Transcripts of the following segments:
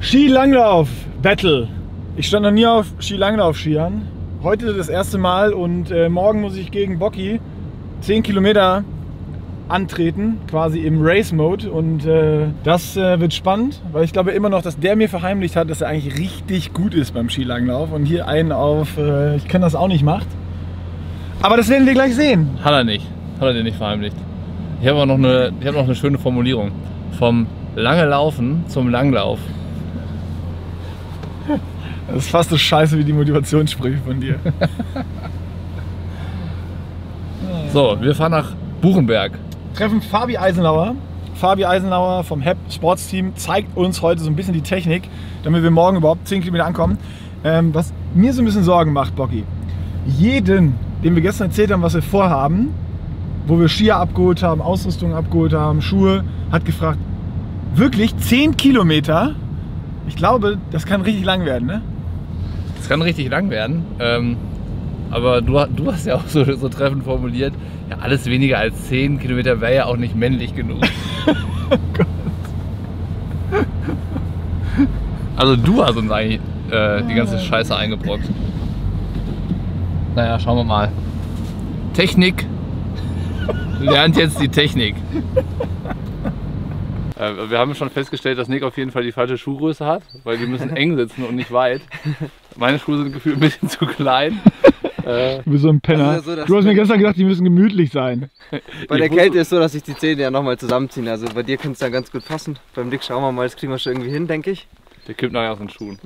Skilanglauf Battle. Ich stand noch nie auf Skilanglauf-Skiern. Heute das erste Mal und äh, morgen muss ich gegen Bocky 10 Kilometer antreten, quasi im Race-Mode. Und äh, das äh, wird spannend, weil ich glaube immer noch, dass der mir verheimlicht hat, dass er eigentlich richtig gut ist beim Skilanglauf und hier einen auf, äh, ich kann das auch nicht macht. Aber das werden wir gleich sehen. Hat er nicht. Hat er dir nicht verheimlicht. Ich habe noch habe noch eine schöne Formulierung. Vom lange Laufen zum Langlauf. Das ist fast so scheiße wie die Motivationssprüche von dir. So, wir fahren nach Buchenberg. treffen Fabi Eisenlauer. Fabi Eisenlauer vom HEP Sportsteam zeigt uns heute so ein bisschen die Technik, damit wir morgen überhaupt 10 Kilometer ankommen. Ähm, was mir so ein bisschen Sorgen macht, Bocky. Jeden, dem wir gestern erzählt haben, was wir vorhaben, wo wir Skier abgeholt haben, Ausrüstung abgeholt haben, Schuhe, hat gefragt, wirklich 10 Kilometer? Ich glaube, das kann richtig lang werden, ne? Das kann richtig lang werden. Ähm, aber du, du hast ja auch so, so treffend formuliert, ja, alles weniger als 10 Kilometer wäre ja auch nicht männlich genug. also du hast uns eigentlich äh, die ganze Scheiße eingebrockt. Naja, schauen wir mal. Technik lernt jetzt die Technik. Äh, Wir haben schon festgestellt, dass Nick auf jeden Fall die falsche Schuhgröße hat, weil die müssen eng sitzen und nicht weit. Meine Schuhe sind gefühlt ein bisschen zu klein. Äh, Du bist so ein Penner. Also so, du hast mir gestern gedacht, die müssen gemütlich sein. Bei der Ich wusste- Kälte ist so, dass sich die Zähne ja nochmal zusammenziehen. Also bei dir könnte es dann ganz gut passen. Beim Dick schauen wir mal, das kriegen wir schon irgendwie hin, denke ich. Der kippt nachher aus den Schuhen.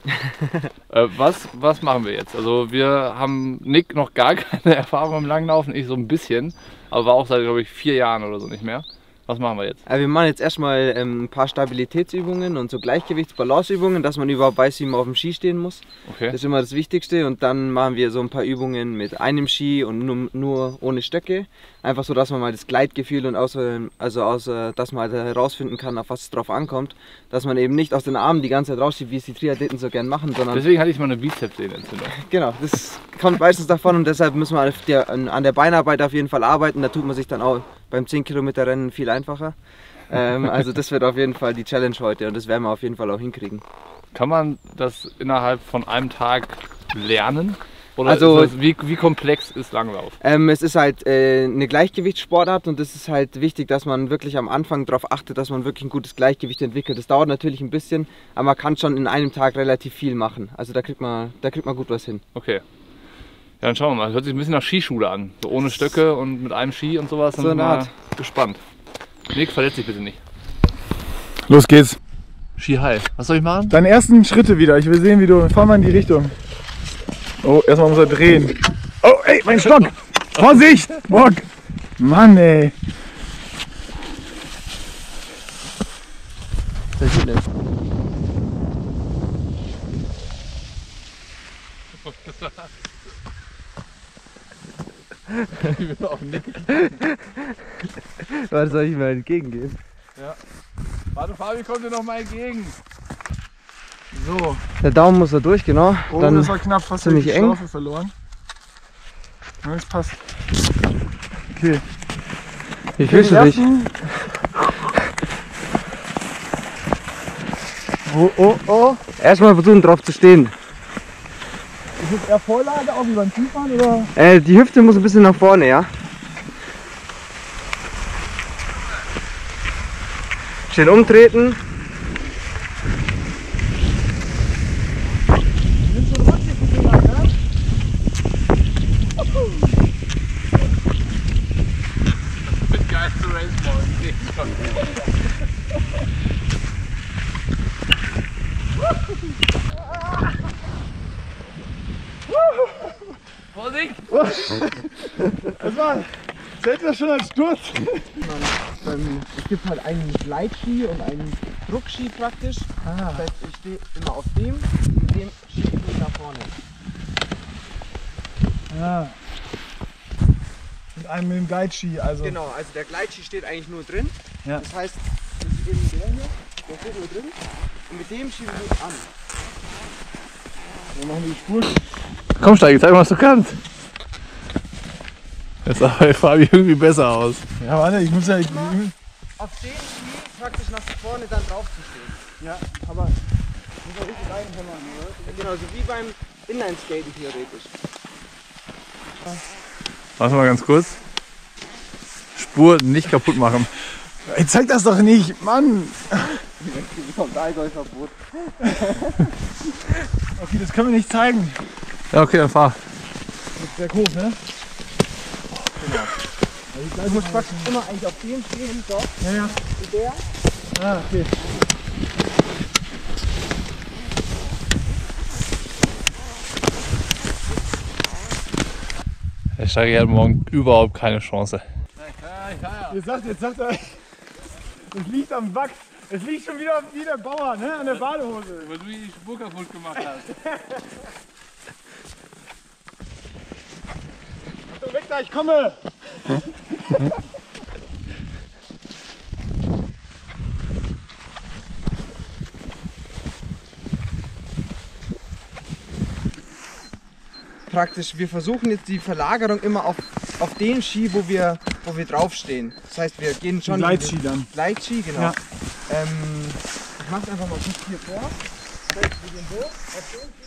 äh, was, was machen wir jetzt? Also wir haben Nick noch gar keine Erfahrung im Langlaufen, ich so ein bisschen, aber war auch seit glaube ich vier Jahren oder so nicht mehr. Was machen wir jetzt? Aber wir machen jetzt erstmal ähm, ein paar Stabilitätsübungen und so Gleichgewichtsbalanceübungen, dass man überhaupt weiß, wie man auf dem Ski stehen muss. Okay. Das ist immer das Wichtigste. Und dann machen wir so ein paar Übungen mit einem Ski und nur, nur ohne Stöcke. Einfach so, dass man mal das Gleitgefühl und außer, also außer, dass man halt herausfinden kann, auf was es drauf ankommt. Dass man eben nicht aus den Armen die ganze Zeit rausschiebt, wie es die Triathleten so gern machen, sondern Deswegen hatte ich mal eine Bizepssehnenentzündung. Genau, das kommt meistens davon und deshalb müssen wir an der Beinarbeit auf jeden Fall arbeiten. Da tut man sich dann auch beim 10 Kilometer Rennen viel einfacher. Ähm, also das wird auf jeden Fall die Challenge heute und das werden wir auf jeden Fall auch hinkriegen. Kann man das innerhalb von einem Tag lernen? Oder Also- das, wie, wie komplex ist Langlauf? Ähm, es ist halt äh, eine Gleichgewichtssportart und es ist halt wichtig, dass man wirklich am Anfang darauf achtet, dass man wirklich ein gutes Gleichgewicht entwickelt. Das dauert natürlich ein bisschen, aber man kann schon in einem Tag relativ viel machen. Also da kriegt man, da kriegt man gut was hin. Okay. Ja, dann schauen wir mal. Das hört sich ein bisschen nach Skischule an. So ohne Stöcke und mit einem Ski und sowas. Dann So sind eine wir Art. gespannt. Nick, verletz dich bitte nicht. Los geht's. Ski high. Was soll ich machen? Deine ersten Schritte wieder. Ich will sehen, wie du. Fahr mal in die Richtung. Oh, erstmal muss er drehen. Oh, ey, mein Stock! Vorsicht! Bock! Mann, ey. Was soll ich mal entgegengehen? Warte, Fabi kommt dir noch mal entgegen. So, Der Daumen muss da durch, genau. oh, Dann das war knapp fast ziemlich die eng. Schlaufe verloren. Ja, das passt. Okay. du Den dich? Oh, oh, oh. Erstmal versuchen drauf zu stehen. Ist das eher Vorlage, auch wie beim Skifahren, oder? Äh, die Hüfte muss ein bisschen nach vorne, ja? Schön umtreten. Vorsicht! Das war. Das schon als Sturz? Es gibt halt einen Gleitski und einen Druckski praktisch. Ah. Das heißt, ich stehe immer auf dem und mit dem schiebe ich mich nach vorne. Ja. Mit einem mit dem Guide-Ski, also. Genau, also der Gleitski steht eigentlich nur drin. Ja. Das heißt, das ist eben der hier, der steht nur drin. Und mit dem schiebe ich mich an. Wir machen die Spur. Komm, Steigi, zeig mal, was du kannst. Das sah bei Fabi irgendwie besser aus. Ja, warte, ich muss ja. Ich, Auf den Ski praktisch nach vorne dann drauf zu stehen. ja, aber Genau, so wie beim Inlineskaten theoretisch. Warte mal ganz kurz. Spur nicht kaputt machen. Ey, zeig das doch nicht, Mann! Kommt Allgäu-Verbot. Okay, das können wir nicht zeigen. Ja, okay, dann fahr. Berg hoch, ne? Du musst praktisch immer eigentlich auf dem stehen, so. Ja, ja. Der. Ah, okay. Der Steiger hat morgen überhaupt keine Chance. Jetzt sagt, jetzt sagt er, es liegt am Wachs. Es liegt schon wieder wie der Bauer, ne? An der Badehose. Weil du die Spur kaputt gemacht hast. So, da, ich komme! Praktisch, wir versuchen jetzt die Verlagerung immer auf, auf den Ski, wo wir, wo wir draufstehen. Das heißt, wir gehen schon. Gleitski dann. Gleitski, genau. Ja. Ähm, ich mach's einfach mal kurz hier vor. Wir gehen hoch auf den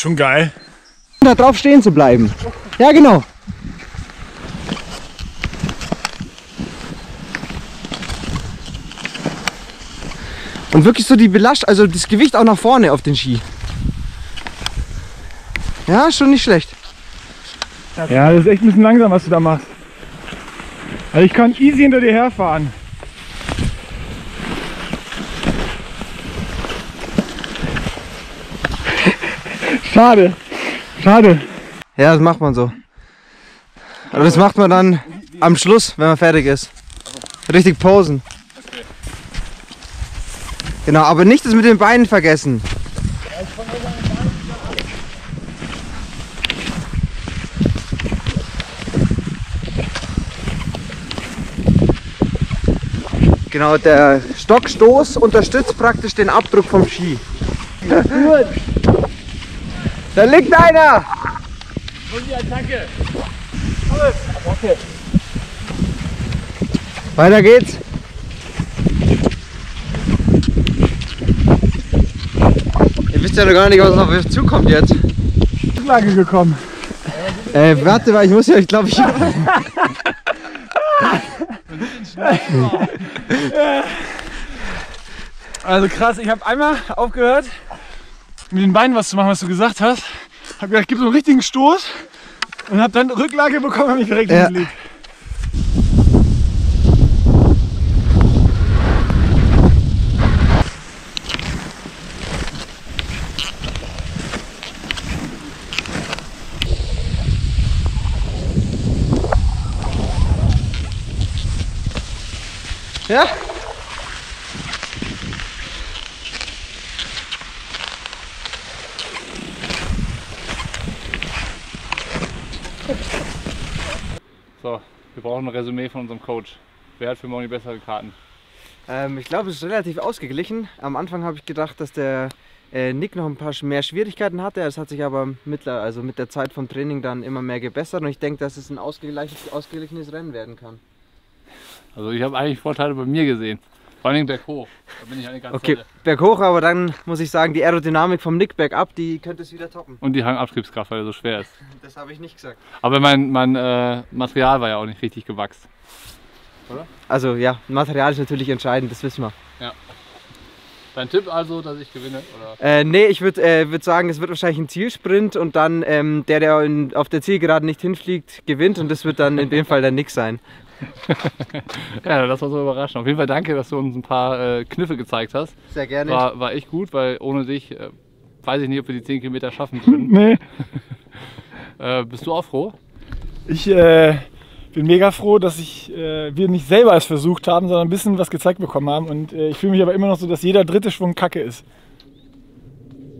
Schon geil. Da drauf stehen zu bleiben. Ja, genau. Und wirklich so die Belast, also das Gewicht auch nach vorne auf den Ski. Ja, schon nicht schlecht. Ja, das ist echt ein bisschen langsam, was du da machst. Also ich kann easy hinter dir herfahren. Schade. Schade. Ja, das macht man so. Aber das macht man dann am Schluss, wenn man fertig ist. Richtig posen. Genau, aber nicht das mit den Beinen vergessen. Genau, der Stockstoß unterstützt praktisch den Abdruck vom Ski. Da liegt einer! Und die Attacke. Weiter geht's. Ihr wisst ja noch gar nicht, was auf euch zukommt jetzt. Rücklage gekommen. Äh, warte mal, ich muss ja, ich glaube, ich. Also krass, ich habe einmal aufgehört, mit den Beinen was zu machen, was du gesagt hast. Hab gedacht, gib so einen richtigen Stoß und hab dann Rücklage bekommen und mich direkt Ja. hingelegt. Ja? So, wir brauchen ein Resümee von unserem Coach. Wer hat für morgen die besseren Karten? Ähm, ich glaube, es ist relativ ausgeglichen. Am Anfang habe ich gedacht, dass der äh, Nick noch ein paar mehr Schwierigkeiten hatte. Es hat sich aber mittler, also mit der Zeit vom Training dann immer mehr gebessert und ich denke, dass es ein ausgeglichenes, ausgeglichenes Rennen werden kann. Also ich habe eigentlich Vorteile bei mir gesehen. Vor allem berghoch. Da bin ich eine ganz Okay, tolle. berghoch, aber dann muss ich sagen, die Aerodynamik vom Nick bergab, die könnte es wieder toppen. Und die Hangabtriebskraft, weil er so schwer ist. Das habe ich nicht gesagt. Aber mein, mein äh, Material war ja auch nicht richtig gewachst. Also ja, Material ist natürlich entscheidend, das wissen wir. Dein Tipp also, dass ich gewinne? Oder? Äh, nee, ich würde äh, würd sagen, es wird wahrscheinlich ein Zielsprint und dann ähm, der, der in, auf der Zielgeraden nicht hinfliegt, gewinnt und das wird dann in dem Fall der Nick sein. Ja, das war so überraschend. Auf jeden Fall danke, dass du uns ein paar äh, Kniffe gezeigt hast. Sehr gerne. War, war echt gut, weil ohne dich äh, weiß ich nicht, ob wir die 10 Kilometer schaffen können. Nee. äh, bist du auch froh? Ich äh, bin mega froh, dass ich, äh, wir nicht selber es versucht haben, sondern ein bisschen was gezeigt bekommen haben. Und äh, ich fühle mich aber immer noch so, dass jeder dritte Schwung Kacke ist.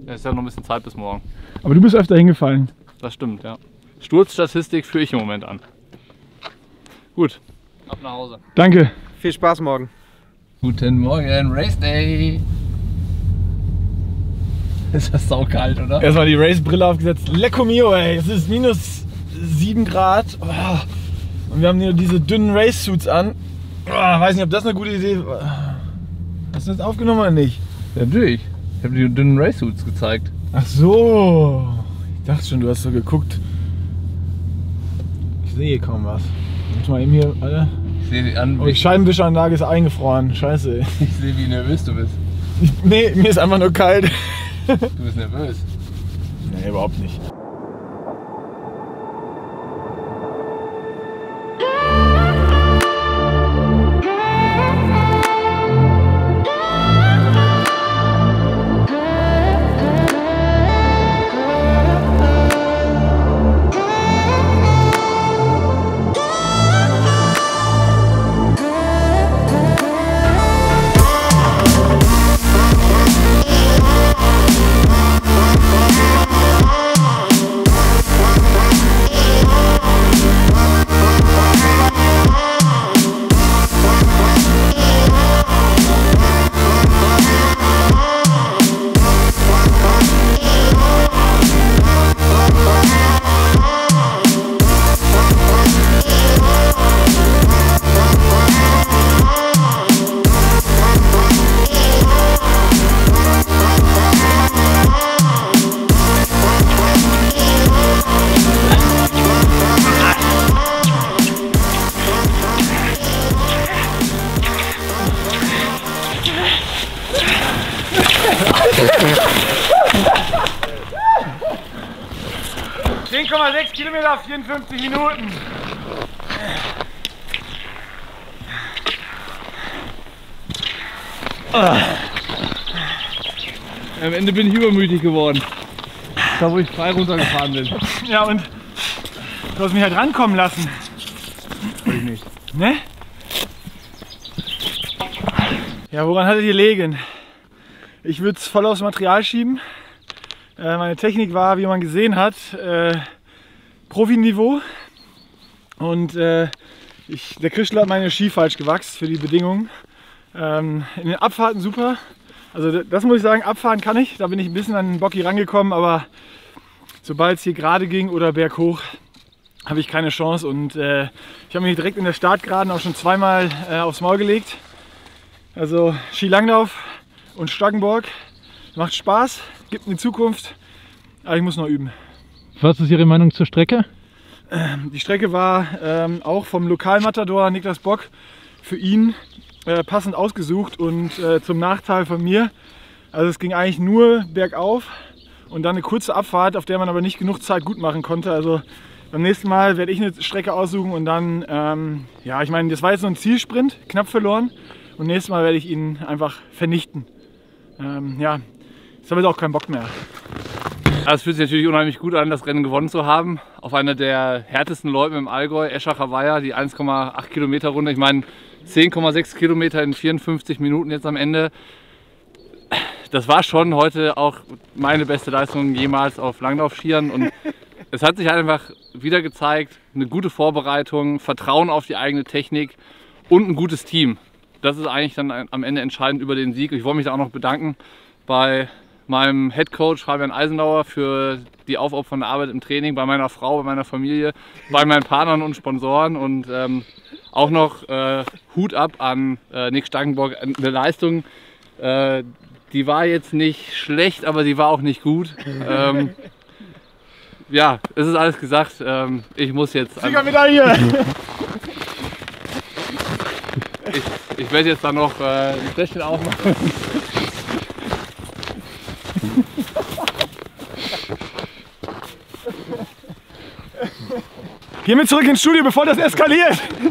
Es ist ja noch ein bisschen Zeit bis morgen. Aber du bist öfter hingefallen. Das stimmt, ja. Sturzstatistik führe ich im Moment an. Gut, ab nach Hause. Danke. Viel Spaß morgen. Guten Morgen, Race Day! Ist das saukalt, oder? Erstmal die Race-Brille aufgesetzt. Lecco mio, ey. Es ist minus 7 Grad. Oh. Und wir haben hier diese dünnen Race-Suits an. Oh, weiß nicht, ob das eine gute Idee war. Hast du das aufgenommen oder nicht? Ja, natürlich. Ich habe die dünnen Race-Suits gezeigt. Ach so. Ich dachte schon, du hast so geguckt. Ich sehe kaum was. Muss mal eben hier, Alter. Ich sehe die an, Oh, die Scheibenwischeranlage ist eingefroren. Scheiße. ich sehe, wie nervös du bist. Ich, nee, mir ist einfach nur kalt. Du bist nervös. Nee, überhaupt nicht. Kilometer, 54 Minuten. Am Ende bin ich übermütig geworden. Da wo ich frei runtergefahren bin. Ja, und du hast mich halt rankommen lassen. Weiß ich nicht. Ne? Ja, woran hattet ihr legen? Ich würde es voll aufs Material schieben. Äh, meine Technik war, wie man gesehen hat, äh, Profiniveau. Und äh, ich, der Christel hat meine Ski falsch gewachst für die Bedingungen. Ähm, in den Abfahrten super. Also das muss ich sagen, abfahren kann ich. Da bin ich ein bisschen an den Bocki rangekommen, aber sobald es hier gerade ging oder berghoch, habe ich keine Chance. Und äh, ich habe mich direkt in der Startgeraden auch schon zweimal äh, aufs Maul gelegt. Also Skilanglauf und Staggenborg macht Spaß, gibt eine Zukunft, aber ich muss noch üben. Was ist Ihre Meinung zur Strecke? Die Strecke war ähm, auch vom Lokalmatador Niklas Bock für ihn äh, passend ausgesucht und äh, zum Nachteil von mir. Also es ging eigentlich nur bergauf und dann eine kurze Abfahrt, auf der man aber nicht genug Zeit gut machen konnte. Also beim nächsten Mal werde ich eine Strecke aussuchen und dann, ähm, ja, ich meine, das war jetzt so ein Zielsprint, knapp verloren. Und nächstes Mal werde ich ihn einfach vernichten. Ähm, ja, jetzt habe ich auch keinen Bock mehr. Es fühlt sich natürlich unheimlich gut an, das Rennen gewonnen zu haben. Auf einer der härtesten Loipen im Allgäu, Eschacher Weiher, die 1,8 Kilometer Runde. Ich meine, 10,6 Kilometer in 54 Minuten jetzt am Ende. Das war schon heute auch meine beste Leistung jemals auf Langlaufskiern. Und es hat sich einfach wieder gezeigt, eine gute Vorbereitung, Vertrauen auf die eigene Technik und ein gutes Team. Das ist eigentlich dann am Ende entscheidend über den Sieg. Ich wollte mich da auch noch bedanken bei meinem Head Coach Fabian Eisenauer für die aufopfernde Arbeit im Training, bei meiner Frau, bei meiner Familie, bei meinen Partnern und Sponsoren und ähm, auch noch äh, Hut ab an äh, Nick Stangenbock. Eine Leistung, äh, die war jetzt nicht schlecht, aber die war auch nicht gut. Ähm, ja, es ist alles gesagt. Ähm, ich muss jetzt. Siegermedaille! Ich, ich werde jetzt dann noch äh, ein Fläschchen aufmachen. Gehen wir zurück ins Studio, bevor das eskaliert.